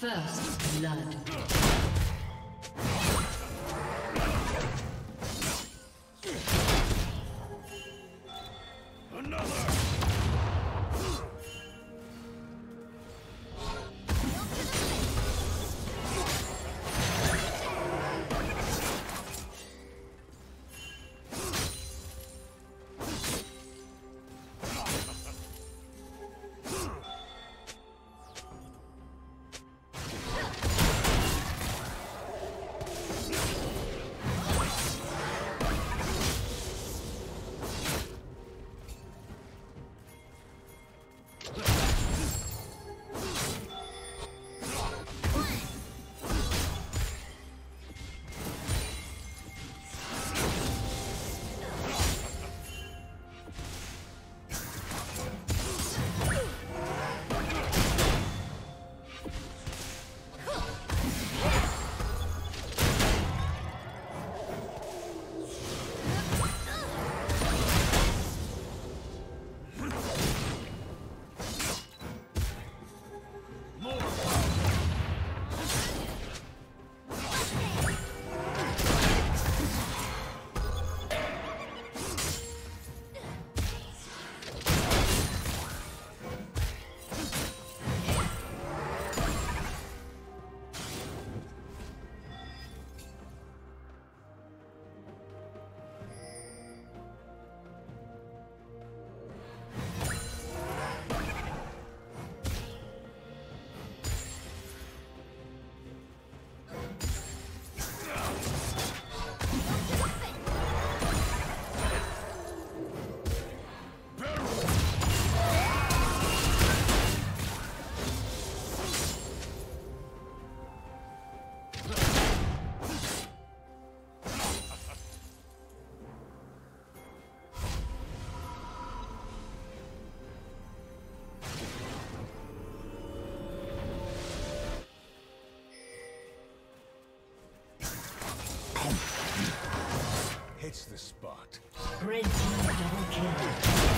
First blood. Hits the spot. Red team double kill.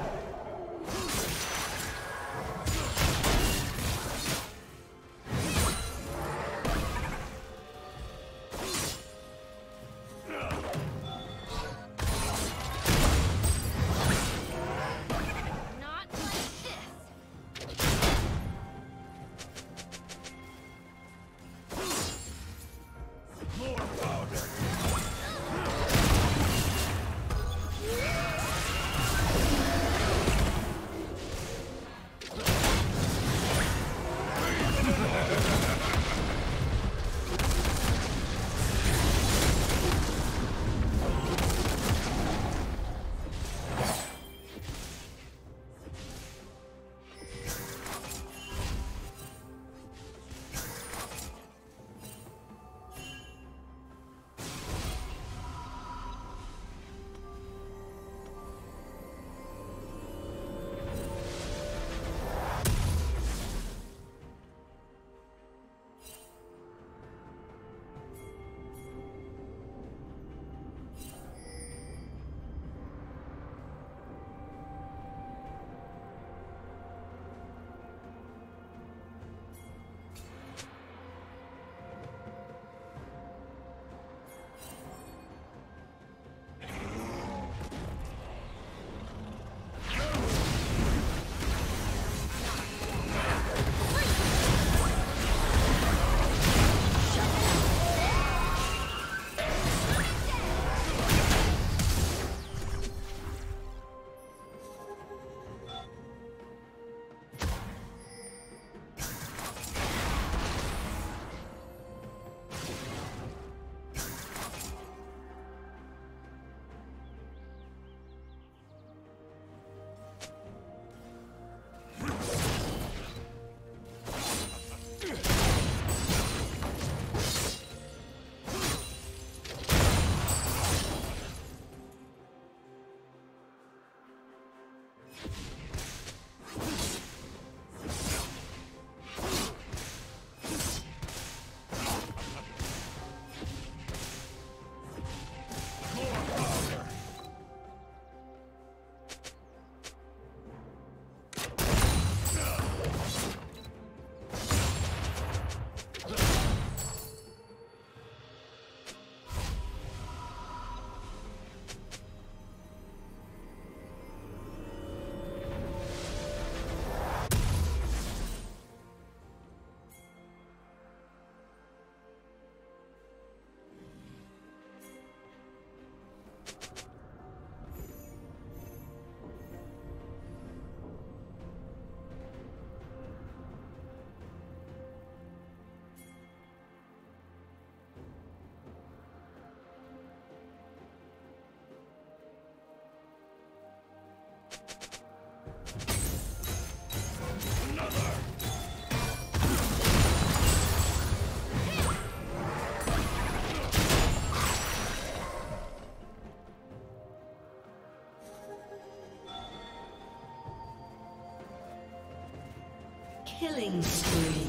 Killing spree.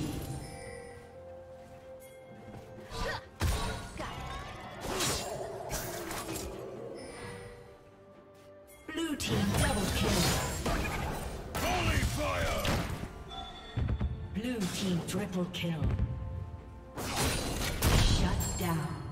Blue team double kill. Holy fire! Blue team triple kill. Shut down.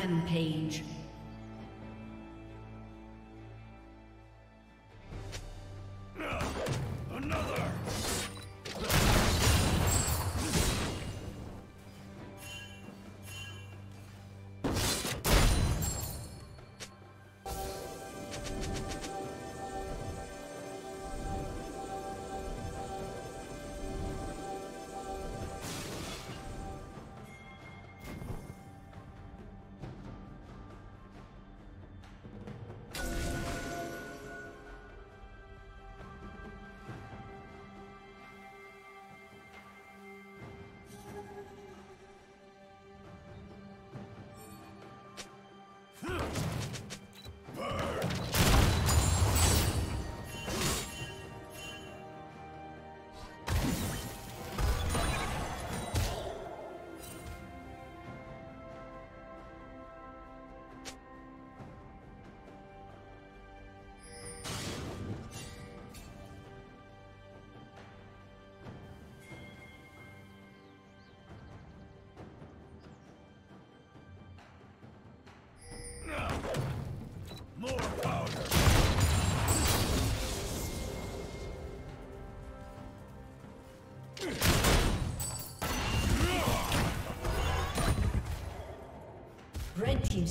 Rampage.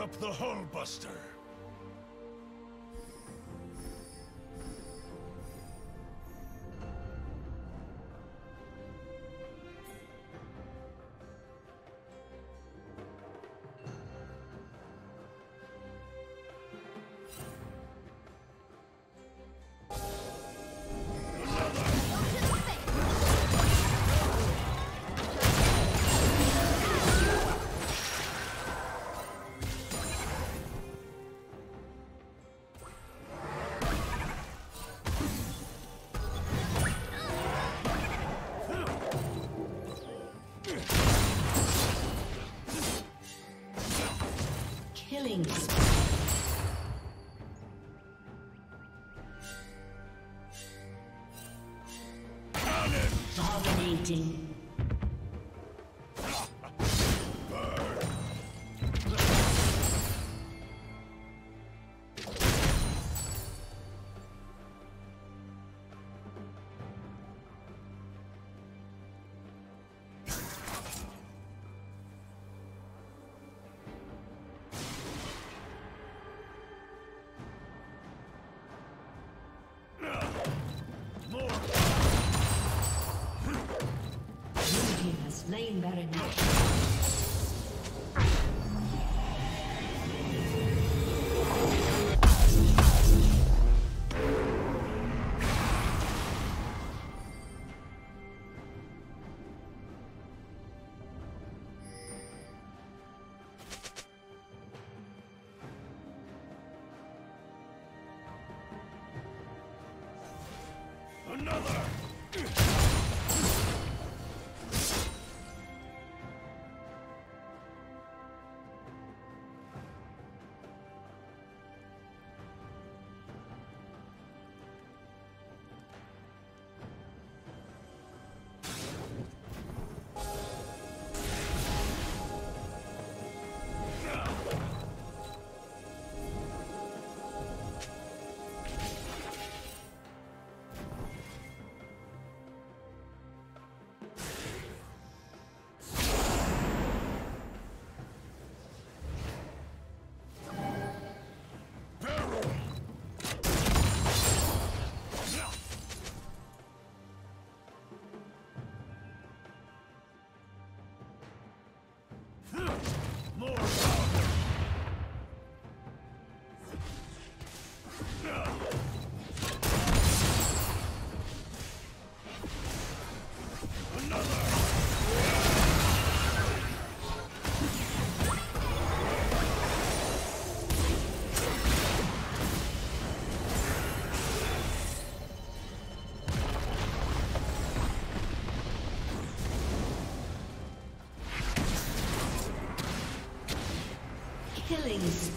Up the hull Dominating. Slain Baron Killing